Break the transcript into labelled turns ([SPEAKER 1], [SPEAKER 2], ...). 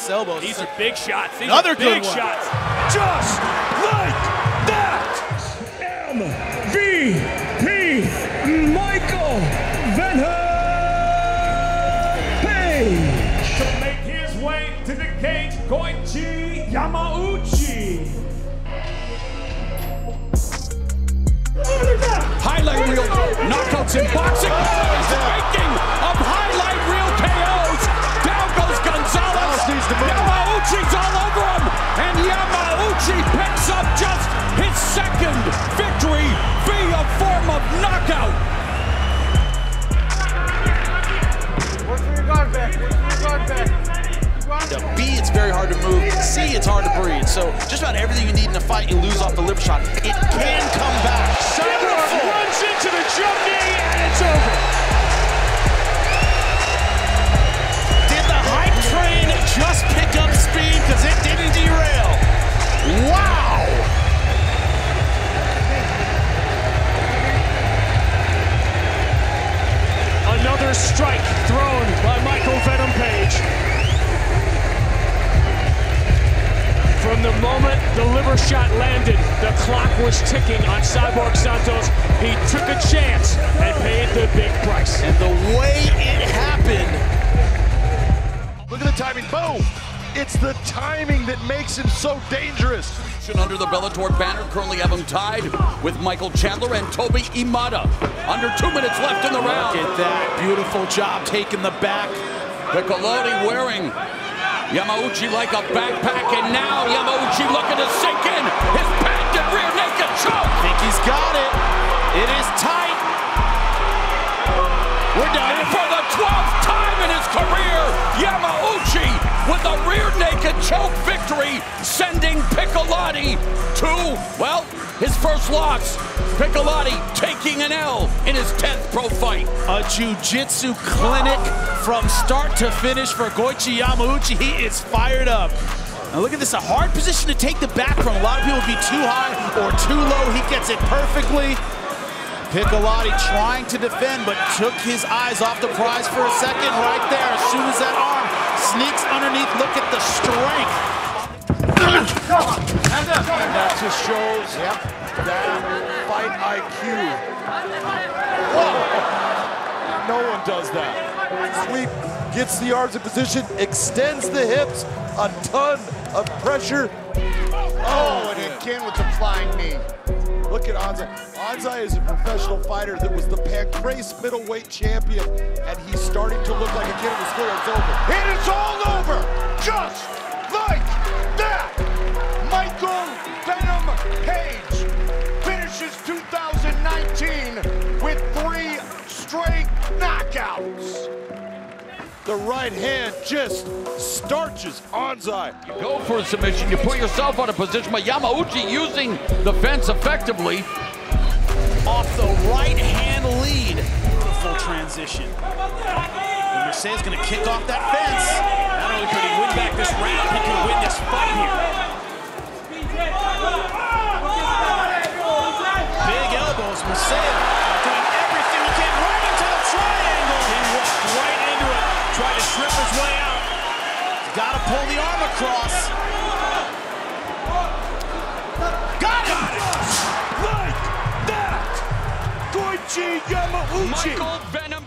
[SPEAKER 1] nice elbows.
[SPEAKER 2] These are big shots. These
[SPEAKER 1] Another
[SPEAKER 2] are big
[SPEAKER 1] good one.
[SPEAKER 2] shots.
[SPEAKER 3] Just like that. MVP Michael Venom Page. To make his way to the cage, Goiti Yamauchi.
[SPEAKER 4] Highlight reel knockouts in boxing. Oh,
[SPEAKER 1] breathe. So just about everything you need in a fight, you lose off the liver shot. It can come back.
[SPEAKER 2] Cyborg runs into the jump and it's over.
[SPEAKER 1] The
[SPEAKER 2] liver shot landed, the clock was ticking on Cyborg Santos. He took a chance and paid the big price.
[SPEAKER 1] And the way it happened,
[SPEAKER 5] Look at the timing. Boom! It's the timing that makes him so dangerous.
[SPEAKER 4] Under the Bellator banner, currently have him tied with Michael Chandler and Toby Imada. Under two minutes left in the round.
[SPEAKER 1] look at that. Beautiful job taking the back.
[SPEAKER 4] Piccolotti wearing Yamauchi like a backpack, and now Yamauchi looking to sink in his patented rear naked choke. Choke victory, sending Piccolotti to, well, his first loss. Piccolotti taking an L in his 10th pro fight.
[SPEAKER 1] A jiu-jitsu clinic from start to finish for Goiti Yamauchi. He is fired up. Now look at this, a hard position to take the back from. A lot of people would be too high or too low. He gets it perfectly. Piccolotti trying to defend, but took his eyes off the prize for a second right there. As soon as that arm sneaks underneath, look at the strength.
[SPEAKER 5] That just shows yep. that fight IQ. Whoa. No one does that. Sweep gets the arms in position, extends the hips, a ton of pressure. Oh, and again with the flying knee. Look at Anzai. Anzai is a professional fighter that was the Pancrase middleweight champion, and he's starting to look like a kid in the school. It's over. And it's all over! Just like that! Michael Venom Page finishes 2019 with three straight knockouts. The right hand just starches Anzai.
[SPEAKER 4] You go for a submission. You put yourself on a position, but Yamauchi using the fence effectively.
[SPEAKER 1] off the right hand lead. Beautiful transition. And Mercedes going to kick off that fence.
[SPEAKER 2] Not only could he win back this round, he can win this fight here.
[SPEAKER 1] Got to pull the arm across. Got him.
[SPEAKER 3] Like that. Goiti Yamauchi.
[SPEAKER 4] Michael Venom